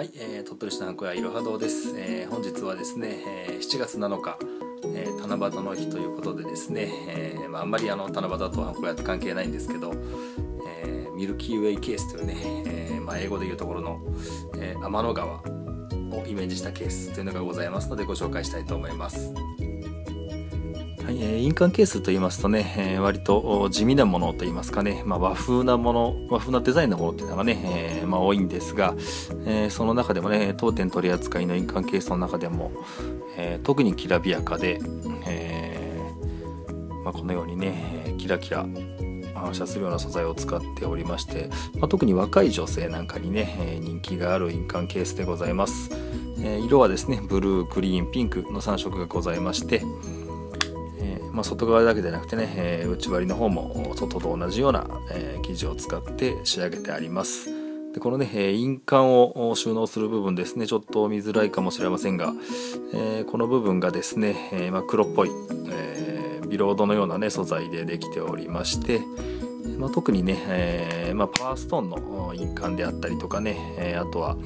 はい、えー、鳥取市のハンコ屋いろは堂です、えー、本日はですね、えー、7月7日、えー、七夕の日ということでですね、えーまあ、あんまりあの七夕とハンコ屋って関係ないんですけど、えー、ミルキーウェイケースというね、えーまあ、英語でいうところの、えー、天の川をイメージしたケースというのがございますのでご紹介したいと思います。えー、印鑑ケースといいますとね、えー、割と地味なものといいますかね、まあ、和風なもの、和風なデザインのものっていうのがね、えー、まあ、多いんですが、えー、その中でもね、当店取り扱いの印鑑ケースの中でも、えー、特にきらびやかで、えーまあ、このようにね、キラキラ反射するような素材を使っておりまして、まあ、特に若い女性なんかにね、え人気がある印鑑ケースでございます。え色はですね、ブルー、グリーン、ピンクの3色がございまして、まあ、外側だけでなくてね、えー、内張りの方も外と同じような、えー、生地を使って仕上げてあります。でこのね、え印鑑を収納する部分ですね。ちょっと見づらいかもしれませんが、え、この部分がですね、えまあ、黒っぽい、えビロードのようなね素材でできておりましてまあ、特にね、えまあ、パワーストーンの印鑑であったりとかね、え、あとは、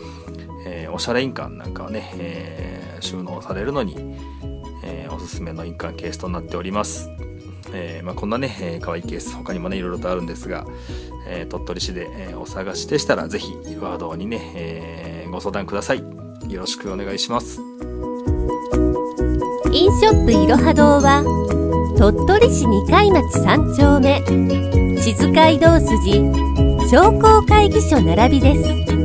え、おしゃれ印鑑なんかはね、え、収納されるのに、おすすめの印鑑ケースとなっております。えーまあ、こんなね、えー、可愛いケース他にもねいろいろとあるんですが、えー、鳥取市で、えー、お探しでしたらぜひいろは堂にね、えー、ご相談ください。よろしくお願いします。インショップいろは堂は鳥取市二階町三丁目静街道筋商工会議所並びです。